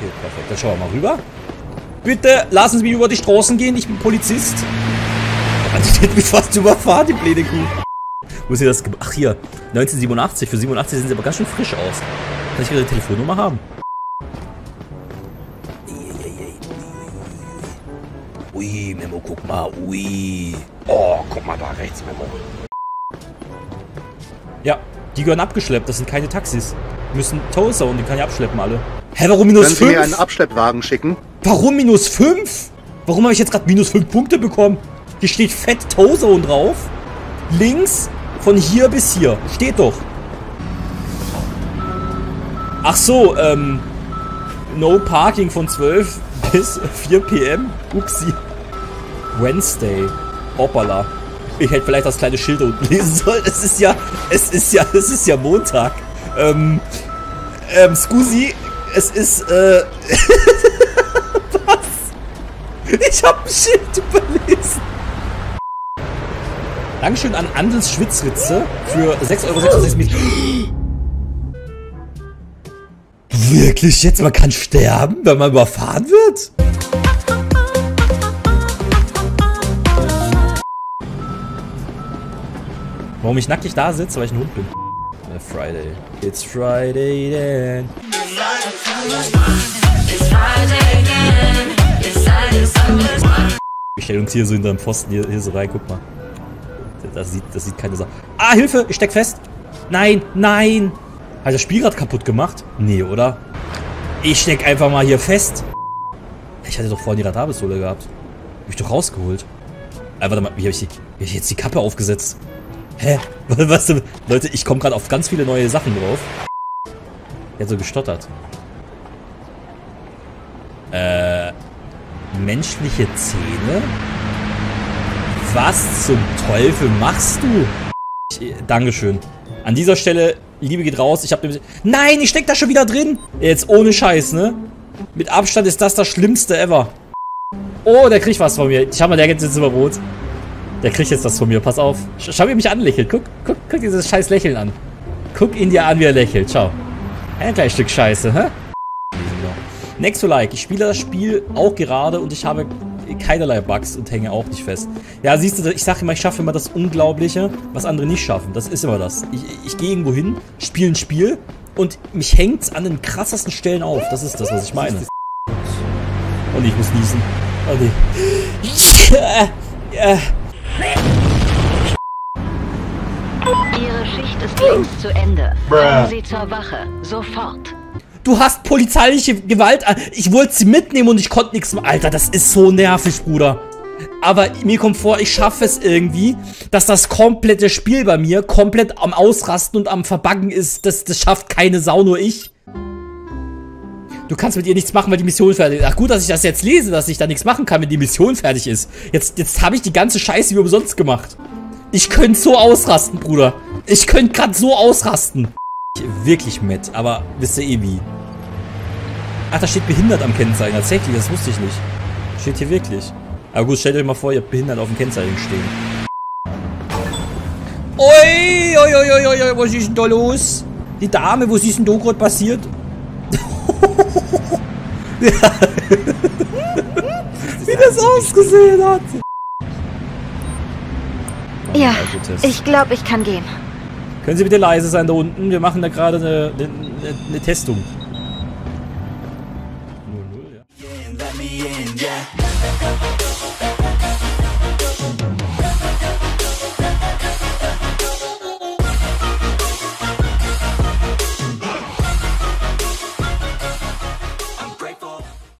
Okay, perfekt. Dann schauen wir mal rüber. Bitte lassen Sie mich über die Straßen gehen, ich bin Polizist. Also, die hat mich fast überfahren, die blöde Kuh. Wo ist sie das? Ach, hier. 1987. Für 87 sehen sie aber ganz schön frisch aus. Kann ich ihre Telefonnummer haben? Ui, Memo, guck mal. Ui. Oh, guck mal da rechts, Memo. Ja, die gehören abgeschleppt. Das sind keine Taxis. Die müssen Toaster und die kann ich abschleppen alle. Hä, warum minus Können 5? Sie mir einen Abschleppwagen schicken? Warum minus 5? Warum habe ich jetzt gerade minus 5 Punkte bekommen? Hier steht Fett Tozone drauf. Links von hier bis hier. Steht doch. Ach so, ähm. No Parking von 12 bis 4 PM. Upsi. Wednesday. Hoppala. Ich hätte vielleicht das kleine Schild unten lesen sollen. Es ist ja, es ist ja, es ist ja Montag. Ähm, ähm, Scusi, es ist, äh, was? Ich hab ein Schild überlesen. Dankeschön an Andels Schwitzritze für 6,66 Euro. Wirklich jetzt? Man kann sterben, wenn man überfahren wird? Warum ich nackig da sitze, weil ich ein Hund bin. Äh, Friday. It's Friday then. Wir stellen uns hier so in deinem Pfosten hier, hier so rein, guck mal. Das sieht, das sieht keine Sache. Ah, Hilfe! Ich steck fest! Nein, nein! Hat ich das Spiel gerade kaputt gemacht? Nee, oder? Ich steck einfach mal hier fest. Ich hatte doch vorhin die Radarpistole gehabt. Hab ich doch rausgeholt. Ah, warte mal, wie habe ich, die- wie hab ich jetzt die Kappe aufgesetzt? Hä? Was, Leute, ich komme gerade auf ganz viele neue Sachen drauf. Er hat so gestottert. Äh, menschliche Zähne? Was zum Teufel machst du? Ich, Dankeschön. An dieser Stelle, Liebe geht raus. Ich hab dem... Nein, ich steck da schon wieder drin. Jetzt ohne Scheiß, ne? Mit Abstand ist das das Schlimmste ever. Oh, der kriegt was von mir. Schau mal, der geht jetzt über Rot. Der kriegt jetzt was von mir. Pass auf. Sch schau, wie er mich anlächelt. Guck, guck, guck dieses scheiß Lächeln an. Guck ihn dir an, wie er lächelt. Schau. Ein kleines Stück Scheiße, hä? Next to like. Ich spiele das Spiel auch gerade und ich habe keinerlei Bugs und hänge auch nicht fest. Ja, siehst du, ich sage immer, ich schaffe immer das Unglaubliche, was andere nicht schaffen. Das ist immer das. Ich, ich gehe irgendwo hin, spiele ein Spiel und mich hängt's an den krassesten Stellen auf. Das ist das, was ich meine. Und ich muss niesen. Oh nee. Ja, ja. Ihre Schicht ist längst zu Ende. Kommen Sie zur Wache. Sofort. Du hast polizeiliche Gewalt. Ich wollte sie mitnehmen und ich konnte nichts machen. Alter, das ist so nervig, Bruder. Aber mir kommt vor, ich schaffe es irgendwie, dass das komplette Spiel bei mir komplett am Ausrasten und am Verbaggen ist. Das, das schafft keine Sau, nur ich. Du kannst mit ihr nichts machen, weil die Mission fertig ist. Ach gut, dass ich das jetzt lese, dass ich da nichts machen kann, wenn die Mission fertig ist. Jetzt, jetzt habe ich die ganze Scheiße wie umsonst gemacht. Ich könnte so ausrasten, Bruder. Ich könnte gerade so ausrasten. Wirklich Matt, aber wisst ihr eh wie. Ach, da steht behindert am Kennzeichen. Tatsächlich, das wusste ich nicht. Steht hier wirklich. Aber gut, stellt euch mal vor, ihr habt behindert auf dem Kennzeichen stehen. Ui, ui, ui, ui, ui, was ist denn da los? Die Dame, was ist denn da gerade passiert? Ja. Wie das ausgesehen hat. Ja, ich glaube, ich kann gehen. Können Sie bitte leise sein da unten? Wir machen da gerade eine, eine, eine Testung. 0, 0, ja.